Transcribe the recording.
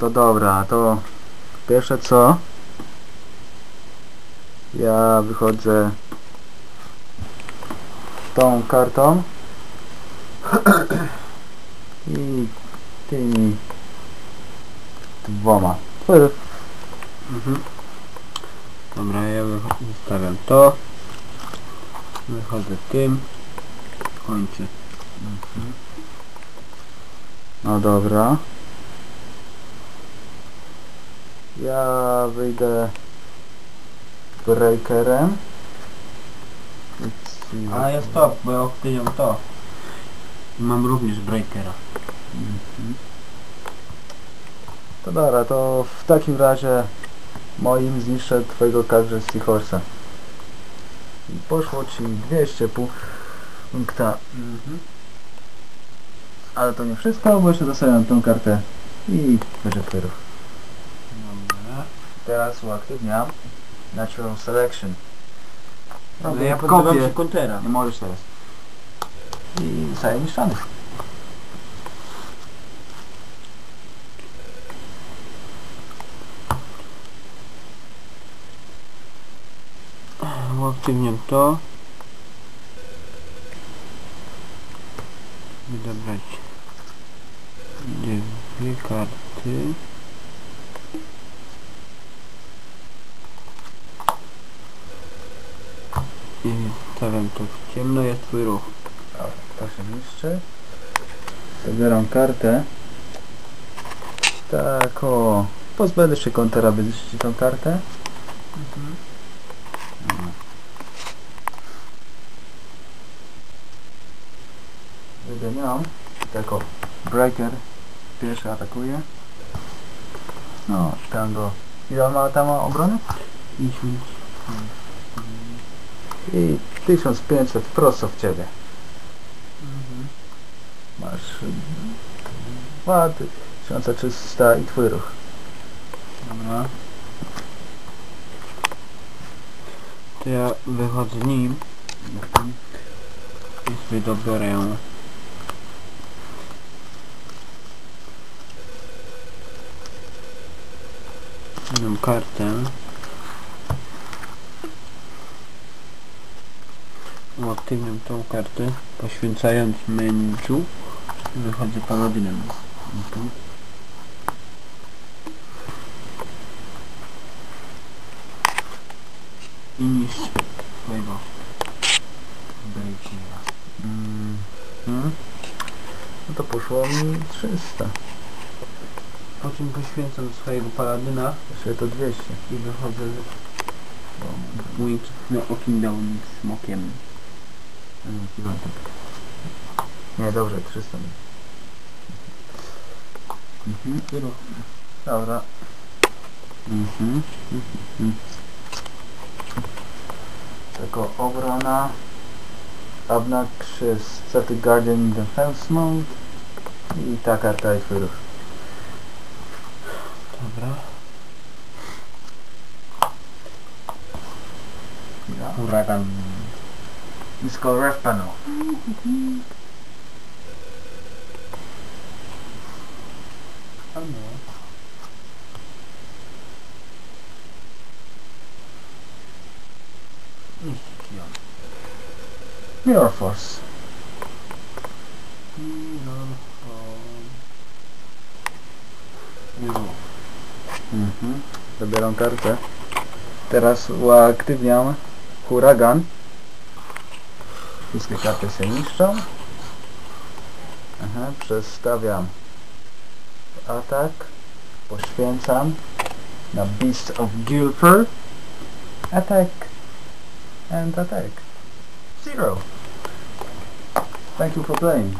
To dobra, to pierwsze co? Ja wychodzę tą kartą i tymi dwoma. Mhm. Dobra, ja zostawiam to. Wychodzę tym. Kończę. No dobra. Ja wyjdę breakerem. A ja stop, bo ja obtyniam to. Mam również breakera. Mhm. To dobra, to w takim razie moim zniszczę twojego każdy Seahorse'a. I poszło ci 200 pół punkta. Mhm. Ale to nie wszystko, bo jeszcze dostaję tą kartę i. Dobra. Teraz uaktywniam Natural Selection. No, ja kopię. się kontera. Nie możesz teraz. I zostaje niszczony. Uaktywniam to. Wybrać dwie karty. I w ciemno, jest twój ruch. Dobra, to się niszczy. Zabieram kartę. Tak o. Pozbędę się kontera, by zniszczyć tą kartę. Dobra. Wymieniam. Tak o. Breaker. Pierwszy atakuje. No, tam go. Ile on ma tam obrony? Idźmy. I 1500 prosto w ciebie. Masz y, 2300 i twój ruch. Dobra. To ja wychodzę nim i sobie dobiorę ją. Mam kartę. Uaktywniam tą kartę, poświęcając męczu. Wychodzę paladynem. Mhm. I niszczę twojego Breakera. Mm. Hmm? No to poszło mi 300. Po czym poświęcam swojego paladyna Jeszcze to 200. i wychodzę błękitno okiem białym smokiem. Nie, dobrze, 300. Mhm. Dobra. Mhm. Mhm. Tylko obrona. Obnoxious Static Guardian Defense Mode. I ta karta twój ruch. Dobra. Huragan. Disco Ref Panel. A no. Niszczyć ją. Mirror Force. Mhm. Zabieram kartę. Teraz uaktywniam huragan. Wszystkie karty się niszczą. Aha, przestawiam atak. Poświęcam na Beast of Guilford. Attack. And attack. Zero. Thank you for playing.